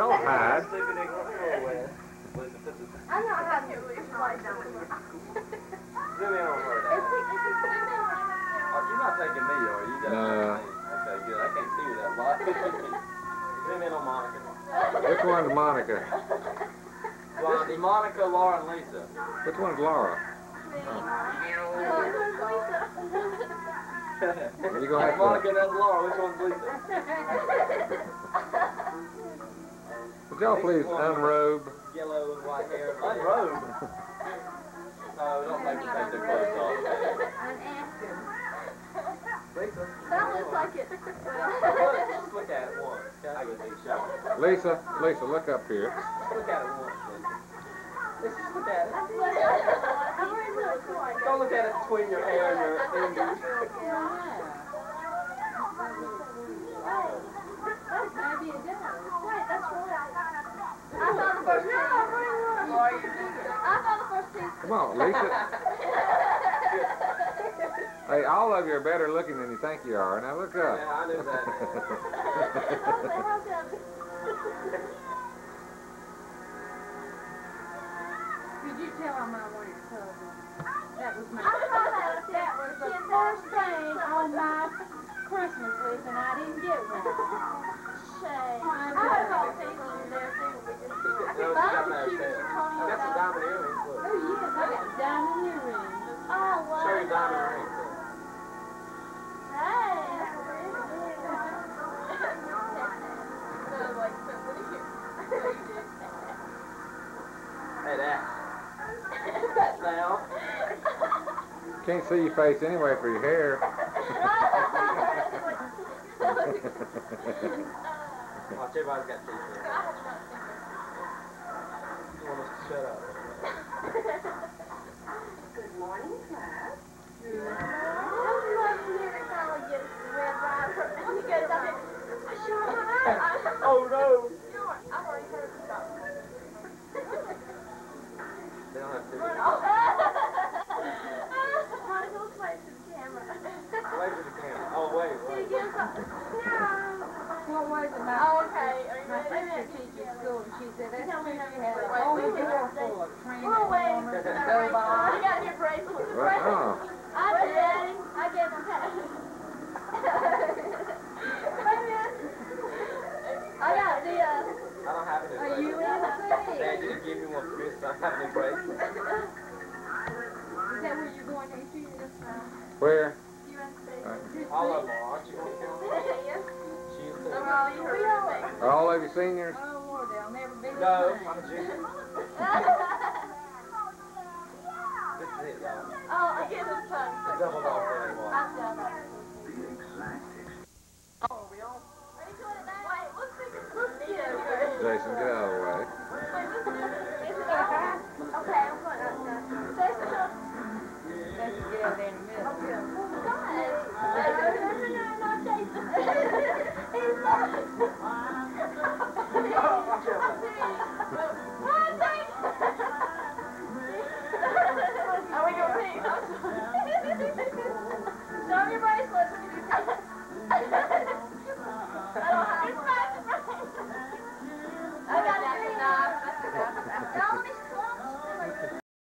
don't hide. Sleeping in the floor, Wes. Listen, put the I'm not having it. zoom in on her. Oh, you're not taking me, are you? You got No. Okay, good. I can't see with that light. zoom in on Monica. Which one's Monica? Blondie, Monica, Laura, and Lisa. Which one's Laura? You gonna have to- Monica, that's Laura. Which one's Lisa? Would y'all please unrobe? Yellow and white hair. Unrobe. No, don't make them take their clothes off. Lisa, That looks like it. look, just look at it once. I get these shower. Lisa, Lisa, look up here. Just look at it once, Lisa. Let's just look at it. Don't look at it between your hair and your fingers. Come on, Lisa. Hey, all of you are better looking than you think you are. Now look up. Yeah. I knew that. Did you tell him I wanted to tell him? That was my, I saw that. that was the first thing on my Christmas list and I didn't get one. Shame. I had all the things on there too. We just No, she got that tail. Got some diamond earrings. Oh yes, I got diamond earrings. Oh, wow. Show your diamond earrings. Hey. Hey, that. That now. Can't see your face anyway for your hair. Watch, everybody's got t-shirts. You want us to shut up? Good morning, class. I love hearing Carla get red rider. She goes up and, sure, Oh no! Sure, I've already heard about They don't have to. Monica, let's wave to the camera. Wave to the camera. Oh, wait, She wait. gives up. Yeah. What was it, my, Oh, okay. Are you my ready? sister teaches school and she said that's Tell me true, how she many- had a whole wait, wait, drawer full of training We're waiting warmers for and that go bracelet. I by. got your bracelet. Uh-uh. I did. I gave him that. I got the, uh, I don't have any Are you in the Dad, thing? you didn't give me one for Christmas. I have any bracelet. Is that where you're going next year? Where? All of them are, aren't you? yes. She is too. I'm all. Are all of you seniors? No. I'm a junior. This is it, y'all. Oh, I get his tongue. The double dog belly water. I've done that. Oh, we all? Are you doing it now? Wait, let's take a look. Yeah, Jason, get out of the way. Okay, I'm putting it up. Jason, Let's get out there Bye.